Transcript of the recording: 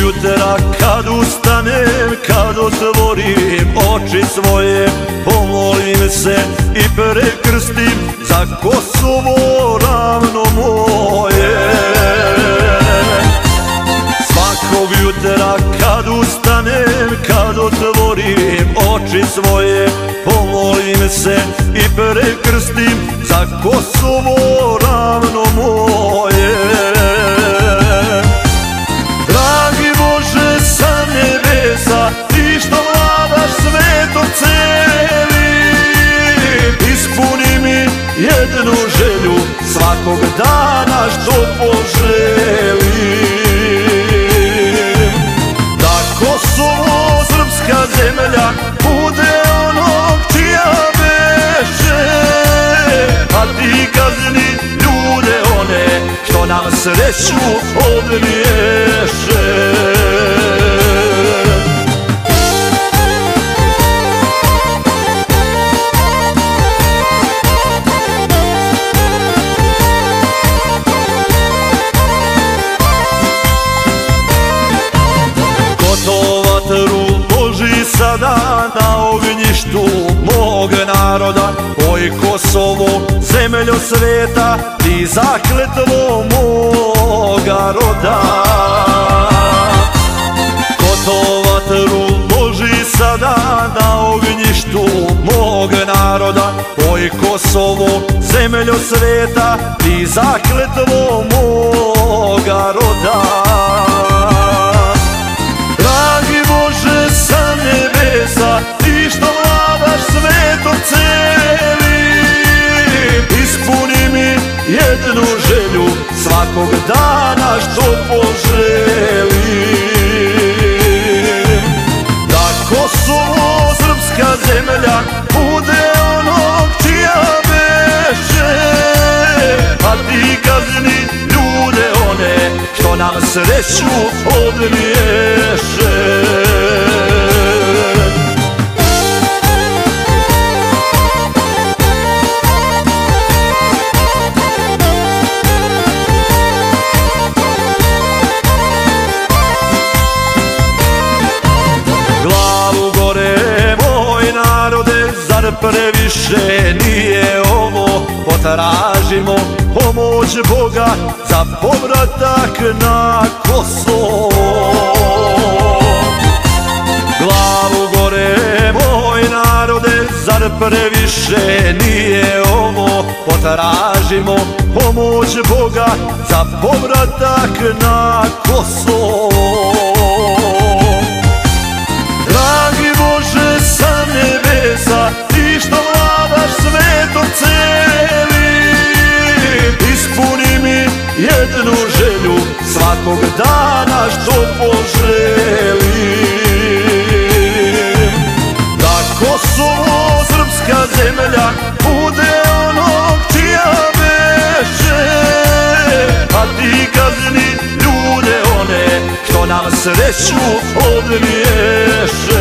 jutra kad ustanem, kad otvorim oči svoje Pomolim se i prekrstim za Kosovo ravno moje. Svakog jutra kad ustanem, kad otvorim oči svoje Pomolim se i prekrstim za Kosovo sreću odniješe Gotovat Boži sada na zemljo sveta, ti zakletvo moga roda. Gotovat Boži sada na ognjištu mog naroda. Oj Kosovo, zemljo sveta, ti zakletvo svakog dana što poželim. Da Kosovo srpska zemlja bude onog čija beše A ti kazni ljude one što nam sreću odniješe Potražimo pomoć Boga za povratak na Kosovo. Glavu gore moj narode, zar previše nije ovo? Potražimo pomoć Boga za povratak na Kosovo svakog dana što poželim. Da Kosovo srpska zemlja bude onog čija beše A ti kazni ljude one što nam sreću odniješe